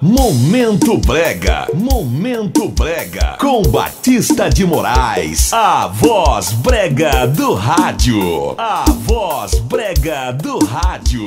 Momento Brega, Momento Brega, com Batista de Moraes, a voz brega do rádio, a voz brega do rádio.